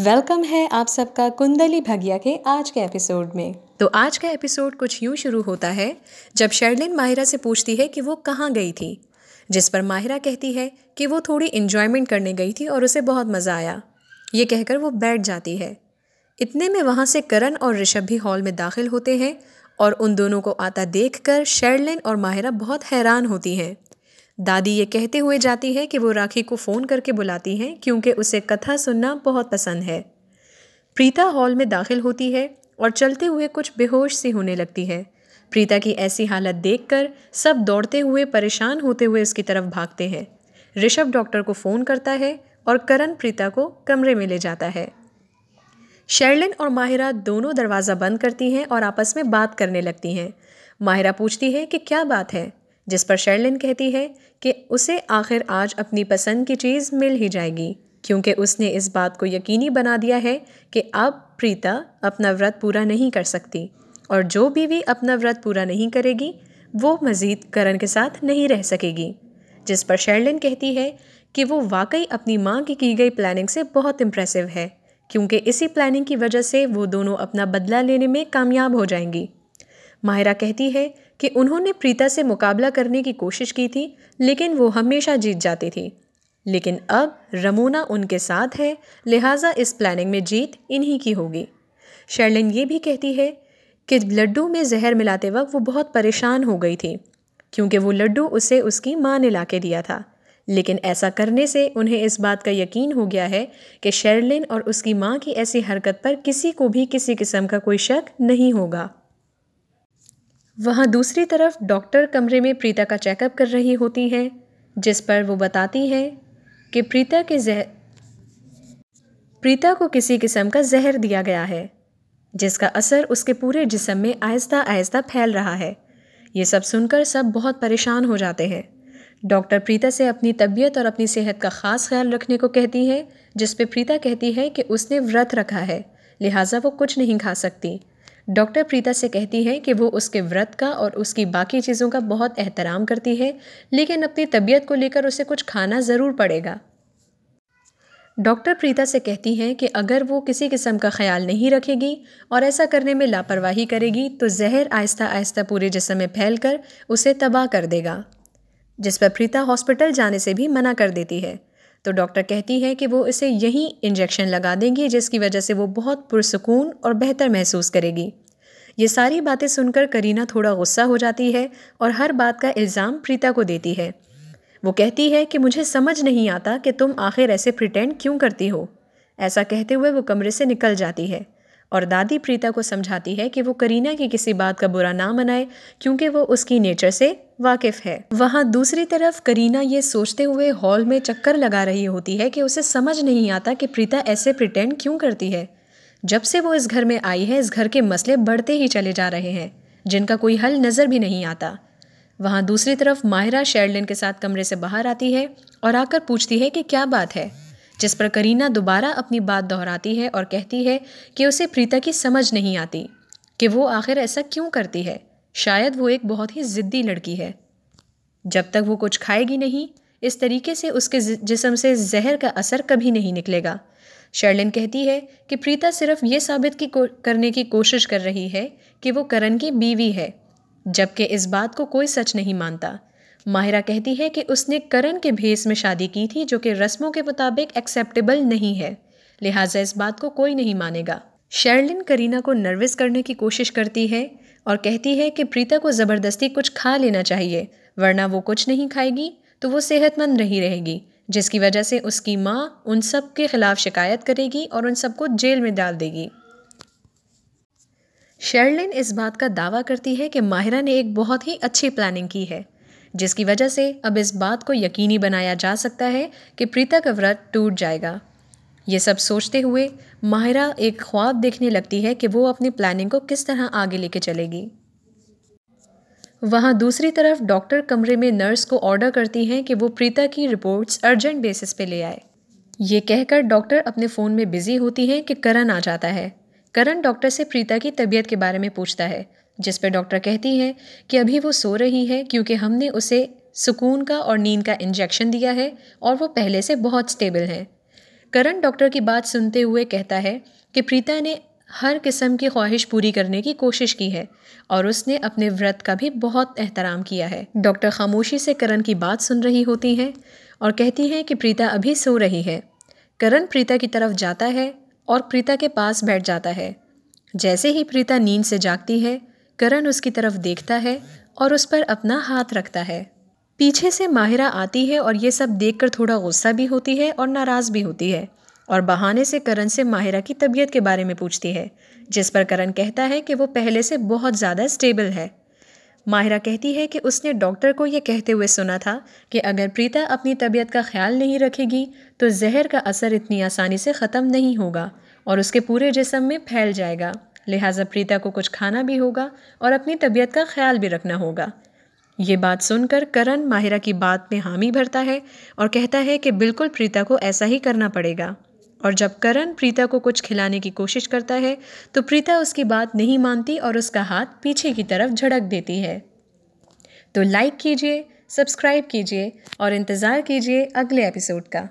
Welcome है आप सबका कुंडली भगिया के आज के एपिसोड में। तो आज का एपिसोड कुछ यूँ शुरू होता है, जब शर्लिन माहिरा से पूछती है कि वो कहाँ गई थी, जिस पर माहिरा कहती है कि वो थोड़ी इन्जॉयमेंट करने गई थी और उसे बहुत मज़ा आया। ये कहकर वो बैठ जाती है। इतने में वहाँ से करण और ऋषभ भी हॉल में दाखिल होते हैं और उन दोनों को आता देखकर शेरलिन और माहिरा बहुत हैरान होती हैं। दादी ये कहते हुए जाती है कि वो राखी को फ़ोन करके बुलाती हैं, क्योंकि उसे कथा सुनना बहुत पसंद है। प्रीता हॉल में दाखिल होती है और चलते हुए कुछ बेहोश सी होने लगती है। प्रीता की ऐसी हालत देखकर सब दौड़ते हुए परेशान होते हुए उसकी तरफ़ भागते हैं। ऋषभ डॉक्टर को फ़ोन करता है और करण प्रीता को कमरे में ले जाता है। शेरलिन और माहिरा दोनों दरवाज़ा बंद करती हैं और आपस में बात करने लगती हैं। माहिरा पूछती है कि क्या बात है? जिस पर शेरलिन कहती है कि उसे आखिर आज अपनी पसंद की चीज़ मिल ही जाएगी, क्योंकि उसने इस बात को यकीनी बना दिया है कि अब प्रीता अपना व्रत पूरा नहीं कर सकती, और जो बीवी अपना व्रत पूरा नहीं करेगी, वो मज़ीद करण के साथ नहीं रह सकेगी। जिस पर शेरलिन कहती है कि वो वाकई अपनी माँ की की गई प्लानिंग से बहुत इम्प्रेसिव है, क्योंकि इसी प्लानिंग की वजह से वो दोनों अपना बदला लेने में कामयाब हो जाएँगी। माहिरा कहती है कि उन्होंने प्रीता से मुकाबला करने की कोशिश की थी, लेकिन वो हमेशा जीत जाती थी। लेकिन अब रमोना उनके साथ है, लिहाजा इस प्लानिंग में जीत इन्हीं की होगी। शर्लिन ये भी कहती है कि लड्डू में जहर मिलाते वक्त वो बहुत परेशान हो गई थी, क्योंकि वो लड्डू उसे उसकी माँ ने ला के दिया था। लेकिन ऐसा करने से उन्हें इस बात का यकीन हो गया है कि शेरलिन और उसकी माँ की ऐसी हरकत पर किसी को भी किसी किस्म का कोई शक नहीं होगा। वहाँ दूसरी तरफ़ डॉक्टर कमरे में प्रीता का चेकअप कर रही होती हैं, जिस पर वो बताती हैं कि प्रीता के जहर प्रीता को किसी किस्म का जहर दिया गया है, जिसका असर उसके पूरे जिसम में आहिस्ता आहिस्ता फैल रहा है। ये सब सुनकर सब बहुत परेशान हो जाते हैं। डॉक्टर प्रीता से अपनी तबीयत और अपनी सेहत का ख़ास ख्याल रखने को कहती है, जिस पे प्रीता कहती है कि उसने व्रत रखा है, लिहाजा वो कुछ नहीं खा सकती। डॉक्टर प्रीता से कहती है कि वो उसके व्रत का और उसकी बाकी चीज़ों का बहुत एहतराम करती है, लेकिन अपनी तबीयत को लेकर उसे कुछ खाना ज़रूर पड़ेगा। डॉक्टर प्रीता से कहती हैं कि अगर वो किसी किस्म का ख्याल नहीं रखेगी और ऐसा करने में लापरवाही करेगी तो जहर आहिस्ता आहिस्ता पूरे जिसम में फैल कर उसे तबाह कर देगा, जिस पर प्रीता हॉस्पिटल जाने से भी मना कर देती है। तो डॉक्टर कहती है कि वो इसे यहीं इंजेक्शन लगा देंगी जिसकी वजह से वो बहुत पुरसकून और बेहतर महसूस करेगी। ये सारी बातें सुनकर करीना थोड़ा गुस्सा हो जाती है और हर बात का इल्ज़ाम प्रीता को देती है। वो कहती है कि मुझे समझ नहीं आता कि तुम आखिर ऐसे प्रिटेंड क्यों करती हो? ऐसा कहते हुए वो कमरे से निकल जाती है। और दादी प्रीता को समझाती है कि वो करीना की किसी बात का बुरा ना मनाए, क्योंकि वो उसकी नेचर से वाकिफ़ है। वहाँ दूसरी तरफ़ करीना ये सोचते हुए हॉल में चक्कर लगा रही होती है कि उसे समझ नहीं आता कि प्रीता ऐसे प्रिटेंड क्यों करती है। जब से वो इस घर में आई है, इस घर के मसले बढ़ते ही चले जा रहे हैं, जिनका कोई हल नज़र भी नहीं आता। वहाँ दूसरी तरफ़ माहिरा शेरलिन के साथ कमरे से बाहर आती है और आकर पूछती है कि क्या बात है। जिस पर करीना दोबारा अपनी बात दोहराती है और कहती है कि उसे प्रीता की समझ नहीं आती, कि वो आखिर ऐसा क्यों करती है? शायद वो एक बहुत ही ज़िद्दी लड़की है। जब तक वो कुछ खाएगी नहीं, इस तरीके से उसके जिसम से जहर का असर कभी नहीं निकलेगा। शर्लिन कहती है कि प्रीता सिर्फ़ ये साबित की, करने की कोशिश कर रही है कि वो करण की बीवी है, जबकि इस बात को कोई सच नहीं मानता। माहिरा कहती है कि उसने करण के भेस में शादी की थी, जो कि रस्मों के मुताबिक एक्सेप्टेबल नहीं है। लिहाजा इस बात को कोई नहीं मानेगा। शेरलिन करीना को नर्वस करने की कोशिश करती है और कहती है कि प्रीता को ज़बरदस्ती कुछ खा लेना चाहिए, वरना वो कुछ नहीं खाएगी तो वो सेहतमंद रही रहेगी, जिसकी वजह से उसकी माँ उन सब के ख़िलाफ़ शिकायत करेगी और उन सबको जेल में डाल देगी। शेरलिन इस बात का दावा करती है कि माहिरा ने एक बहुत ही अच्छी प्लानिंग की है। जिसकी वजह से अब इस बात को यकीनी बनाया जा सकता है कि प्रीता का व्रत टूट जाएगा। ये सब सोचते हुए माहिरा एक ख्वाब देखने लगती है कि वो अपनी प्लानिंग को किस तरह आगे लेके चलेगी। वहाँ दूसरी तरफ़ डॉक्टर कमरे में नर्स को ऑर्डर करती हैं कि वो प्रीता की रिपोर्ट्स अर्जेंट बेसिस पे ले आए। ये कहकर डॉक्टर अपने फ़ोन में बिज़ी होती हैं कि करण आ जाता है। करण डॉक्टर से प्रीता की तबीयत के बारे में पूछता है। जिस पर डॉक्टर कहती है कि अभी वो सो रही है क्योंकि हमने उसे सुकून का और नींद का इंजेक्शन दिया है और वो पहले से बहुत स्टेबल है। करण डॉक्टर की बात सुनते हुए कहता है कि प्रीता ने हर किस्म की ख्वाहिश पूरी करने की कोशिश की है और उसने अपने व्रत का भी बहुत एहतराम किया है। डॉक्टर खामोशी से करण की बात सुन रही होती हैं और कहती हैं कि प्रीता अभी सो रही है। करण प्रीता की तरफ़ जाता है और प्रीता के पास बैठ जाता है। जैसे ही प्रीता नींद से जागती है करण उसकी तरफ़ देखता है और उस पर अपना हाथ रखता है। पीछे से माहिरा आती है और ये सब देखकर थोड़ा गुस्सा भी होती है और नाराज़ भी होती है और बहाने से करण से माहिरा की तबीयत के बारे में पूछती है, जिस पर करण कहता है कि वो पहले से बहुत ज़्यादा स्टेबल है। माहिरा कहती है कि उसने डॉक्टर को ये कहते हुए सुना था कि अगर प्रीता अपनी तबीयत का ख्याल नहीं रखेगी तो जहर का असर इतनी आसानी से ख़त्म नहीं होगा और उसके पूरे जिसम में फैल जाएगा। लिहाजा प्रीता को कुछ खाना भी होगा और अपनी तबीयत का ख्याल भी रखना होगा। ये बात सुनकर करण माहिरा की बात में हामी भरता है और कहता है कि बिल्कुल प्रीता को ऐसा ही करना पड़ेगा। और जब करण प्रीता को कुछ खिलाने की कोशिश करता है तो प्रीता उसकी बात नहीं मानती और उसका हाथ पीछे की तरफ़ झड़क देती है। तो लाइक कीजिए सब्सक्राइब कीजिए और इंतज़ार कीजिए अगले एपिसोड का।